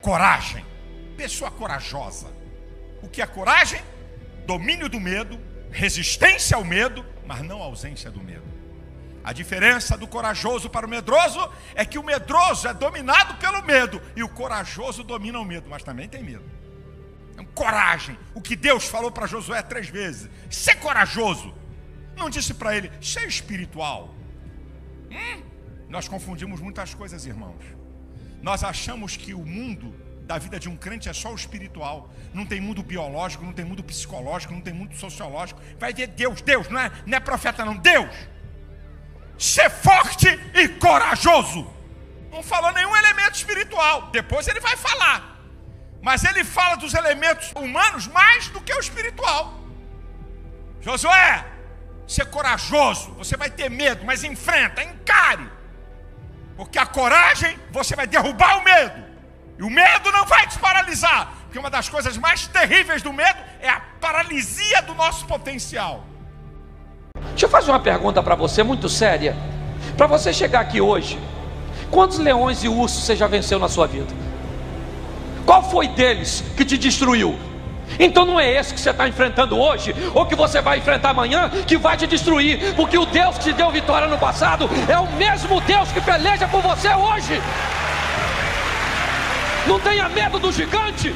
Coragem. Pessoa corajosa. O que é coragem? Domínio do medo, resistência ao medo, mas não ausência do medo. A diferença do corajoso para o medroso é que o medroso é dominado pelo medo e o corajoso domina o medo, mas também tem medo. Então, coragem. O que Deus falou para Josué três vezes: ser corajoso. Não disse para ele, ser espiritual. Hum? Nós confundimos muitas coisas, irmãos. Nós achamos que o mundo da vida de um crente é só o espiritual. Não tem mundo biológico, não tem mundo psicológico, não tem mundo sociológico. Vai ver Deus, Deus, não é, não é profeta, não, Deus. Ser forte e corajoso. Não falou nenhum elemento espiritual. Depois ele vai falar. Mas ele fala dos elementos humanos mais do que o espiritual. Josué, ser corajoso. Você vai ter medo, mas enfrenta, encare. Porque a coragem, você vai derrubar o medo. E o medo não vai te paralisar, porque uma das coisas mais terríveis do medo é a paralisia do nosso potencial. Deixa eu fazer uma pergunta para você muito séria. Para você chegar aqui hoje, quantos leões e ursos você já venceu na sua vida? Qual foi deles que te destruiu? Então não é esse que você está enfrentando hoje, ou que você vai enfrentar amanhã, que vai te destruir, porque o Deus que te deu vitória no passado é o mesmo Deus que peleja por você hoje. Não tenha medo do gigante.